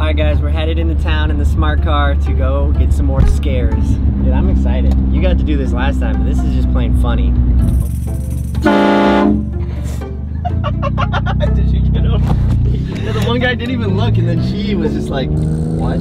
All right, guys, we're headed into town in the smart car to go get some more scares. Dude, I'm excited. You got to do this last time, but this is just plain funny. Did she get him? Yeah, the one guy didn't even look, and then she was just like, what?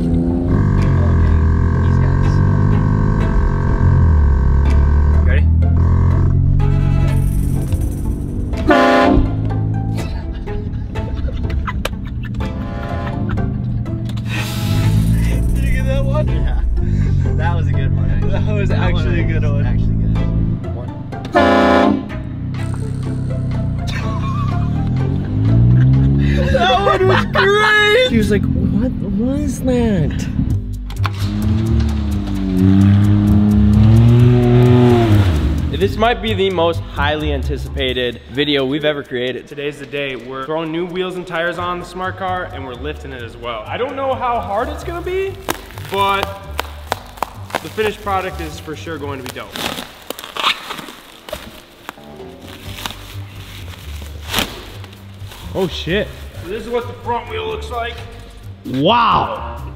One was great! She was like, what was that? This might be the most highly anticipated video we've ever created. Today's the day. We're throwing new wheels and tires on the smart car and we're lifting it as well. I don't know how hard it's gonna be, but the finished product is for sure going to be dope. Oh shit. So this is what the front wheel looks like. Wow.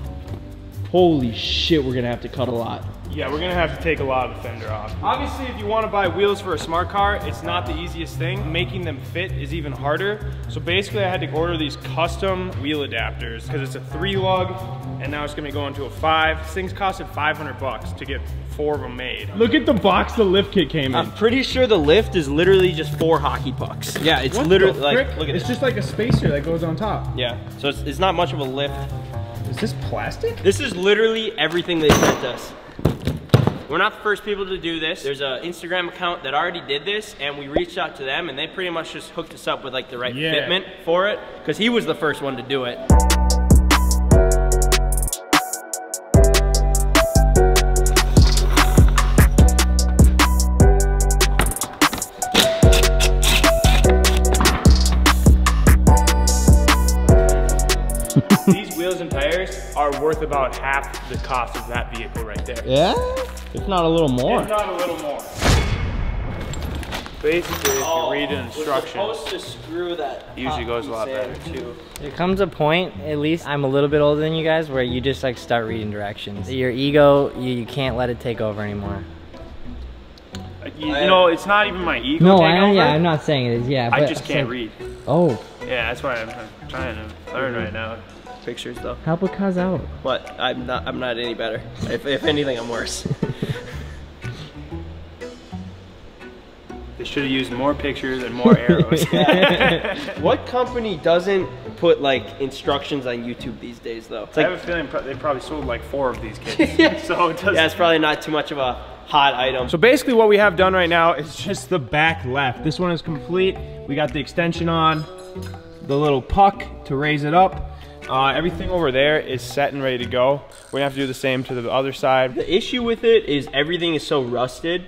Holy shit, we're gonna have to cut a lot. Yeah, we're gonna have to take a lot of the fender off. Obviously, if you wanna buy wheels for a smart car, it's not the easiest thing. Making them fit is even harder. So basically, I had to order these custom wheel adapters because it's a three lug, and now it's gonna be going to a five. This thing's costed 500 bucks to get four of them made. Look at the box the lift kit came in. I'm pretty sure the lift is literally just four hockey pucks. Yeah, it's What literally like, frick? look at It's this. just like a spacer that goes on top. Yeah, so it's, it's not much of a lift. Is this plastic? This is literally everything they sent us. We're not the first people to do this. There's an Instagram account that already did this, and we reached out to them, and they pretty much just hooked us up with like the right Yeah. fitment for it, because he was the first one to do it. Worth about half the cost of that vehicle right there. Yeah? If not a little more. If not a little more. Basically, if you read an oh, instruction, to screw that. Usually goes a lot better. too. There comes a point, at least I'm a little bit older than you guys, where you just like start reading directions. Your ego, you, you can't let it take over anymore. you, you know, it's not even my ego No, I, yeah, I'm not saying it is. Yeah, I just can't so- read. Oh, Yeah, that's why I'm, I'm trying to learn right now. Pictures though. help a cuz out. What? I'm not. I'm not any better. If, if anything, I'm worse. They should have used more pictures and more arrows. what company doesn't put like instructions on YouTube these days though? It's I like, have a feeling pro- they probably sold like four of these kits. so it doesn't. yeah, it's probably not too much of a hot item. So basically what we have done right now is just the back left. This one is complete. We got the extension on, the little puck to raise it up. Uh, everything over there is set and ready to go. We're gonna have to do the same to the other side. The issue with it is everything is so rusted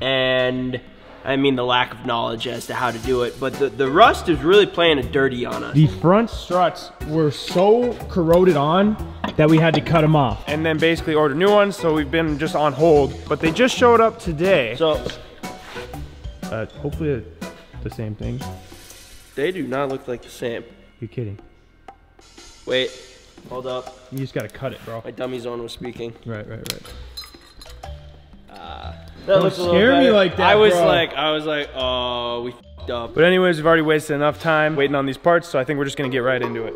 and I mean the lack of knowledge as to how to do it, but the, the rust is really playing a dirty on us. The front struts were so corroded on that we had to cut them off. And then basically order new ones, so we've been just on hold. But they just showed up today. So Uh, hopefully the same thing. they do not look like the same. You're kidding. Wait, hold up. You just gotta cut it, bro. My dummy zone was speaking. Right, right, right. Uh, that Don't scare me like that, I was bro. like, I was like, oh, we f***ed up. But anyways, we've already wasted enough time waiting on these parts, so I think we're just gonna get right into it.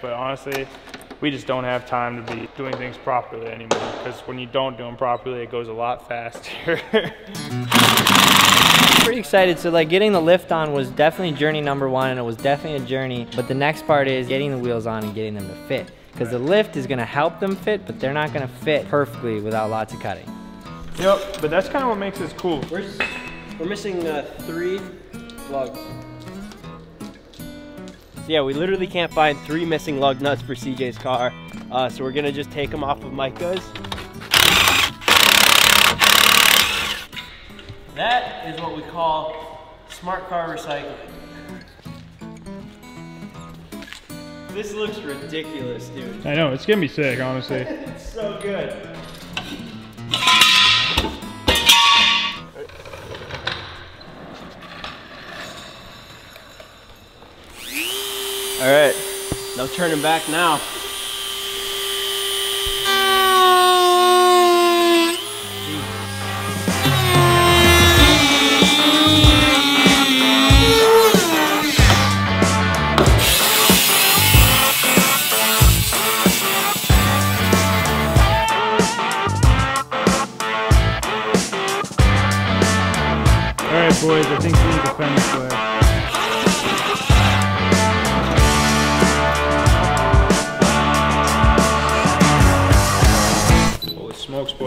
To use an impact, but honestly, we just don't have time to be doing things properly anymore. Because when you don't do them properly, it goes a lot faster. Pretty excited. So like getting the lift on was definitely journey number one, and it was definitely a journey. But the next part is getting the wheels on and getting them to fit. Because the lift is gonna help them fit, but they're not gonna fit perfectly without lots of cutting. yep, but that's kind of what makes this cool. Where's, we're missing uh, three lugs. Yeah, we literally can't find three missing lug nuts for CJ's car, uh, so we're gonna just take them off of Micah's. that is what we call smart car recycling. This looks ridiculous, dude. I know, it's gonna be sick, honestly. It's so good. All right, no turning back now. Boys, I think we need to fend this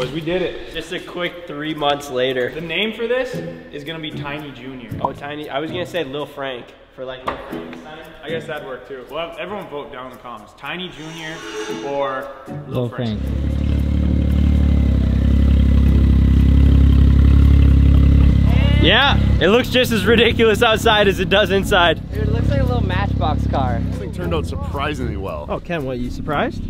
boys, we did it. Just a quick three months later. The name for this is gonna be Tiny Junior. Oh, tiny. I was gonna say Lil Frank for like Lil Frankenstein. I guess that'd work too. Well, have everyone vote down in the comments. Tiny Junior or Lil Little Frank. Frank. Yeah, it looks just as ridiculous outside as it does inside. Dude, it looks like a little matchbox car. This thing turned out surprisingly well. Oh, Ken, what, you surprised?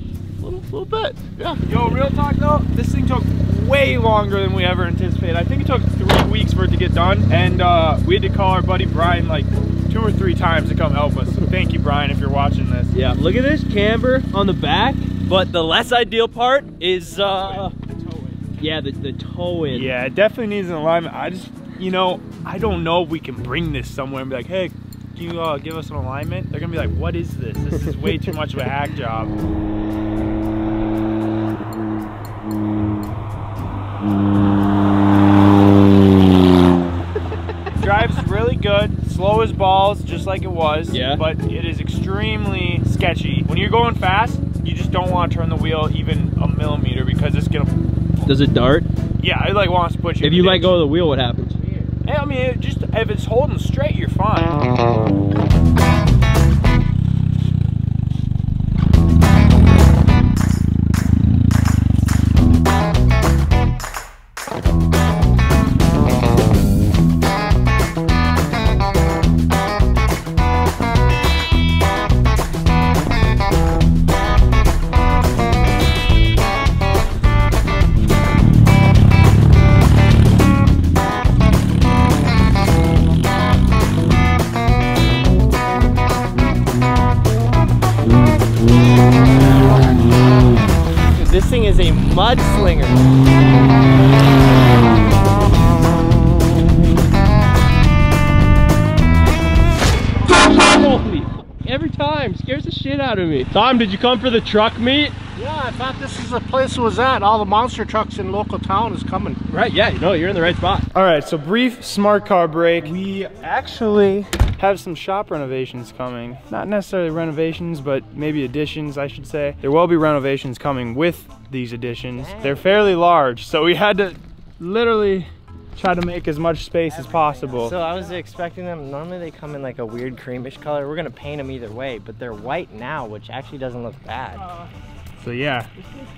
A little, bit, yeah. Yo, real talk though, this thing took way longer than we ever anticipated. I think it took three weeks for it to get done, and uh, we had to call our buddy Brian like two or three times to come help us. So thank you, Brian, if you're watching this. Yeah, look at this camber on the back, but the less ideal part is, uh, yeah, the, the toe in. Yeah, it definitely needs an alignment. I just, you know, I don't know if we can bring this somewhere and be like, hey, can you uh, give us an alignment? They're gonna be like, what is this? This is way too much of a hack job. Drives really good, slow as balls, just like it was. Yeah. But it is extremely sketchy. When you're going fast, you just don't want to turn the wheel even a millimeter because it's gonna. Does it dart? Yeah, it like wants to put you. If you let go of the wheel, what happens? Yeah, I mean, it just if it's holding straight, you're fine. This thing is a mudslinger. Out of me. Tom, did you come for the truck meet? Yeah, I thought this is the place it was at. All the monster trucks in local town is coming. Right, yeah, no, you're in the right spot. All right, so brief smart car break. We actually have some shop renovations coming. Not necessarily renovations, but maybe additions, I should say. There will be renovations coming with these additions. They're fairly large, so we had to literally try to make as much space as possible. So I was expecting them, normally they come in like a weird creamish color. We're gonna paint them either way, but they're white now, which actually doesn't look bad. So yeah,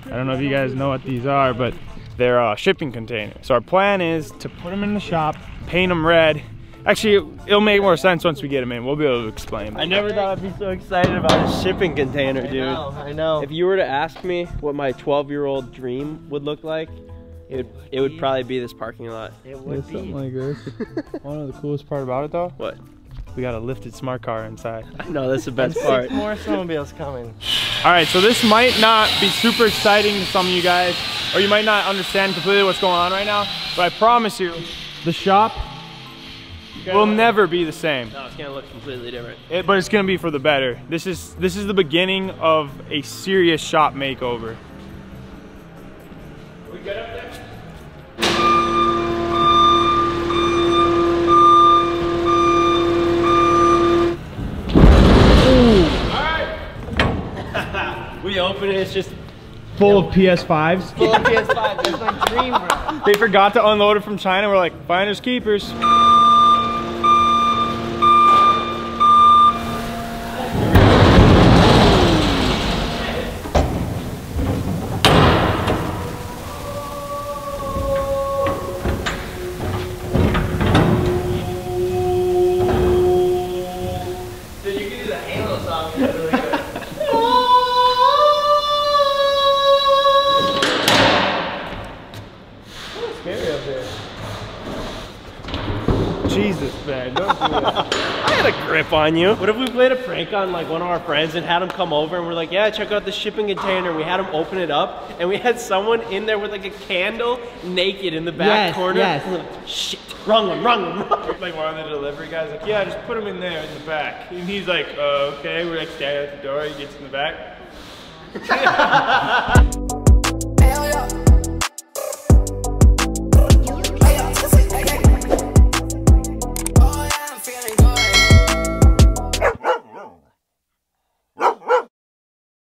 I don't know if you guys know what these are, but they're uh, shipping containers. So our plan is to put them in the shop, paint them red. Actually, it'll make more sense once we get them in. We'll be able to explain. I never thought I'd be so excited about a shipping container, dude. I know, I know. If you were to ask me what my 12 year old dream would look like, it would, it would probably be this parking lot. It would be. like this. One of the coolest part about it though, What? we got a lifted smart car inside. I know, that's the best Six part. more snowmobiles coming. All right, so this might not be super exciting to some of you guys, or you might not understand completely what's going on right now, but I promise you, the shop will never be the same. No, it's gonna look completely different. It, but it's gonna be for the better. This is this is the beginning of a serious shop makeover. We it's just Full of PS5s. Full of PS5, that's my dream, bro. They forgot to unload it from China. We're like, finders keepers. scary up there. Jesus, man, do I had a grip on you. What if we played a prank on like one of our friends and had him come over and we're like, yeah, check out the shipping container. We had him open it up and we had someone in there with like a candle naked in the back yes, corner. Yes. Like, shit, wrong one, wrong one, wrong one. Like one of the delivery guys like, yeah, just put him in there in the back. And he's like, oh, okay. We're like standing at the door, he gets in the back.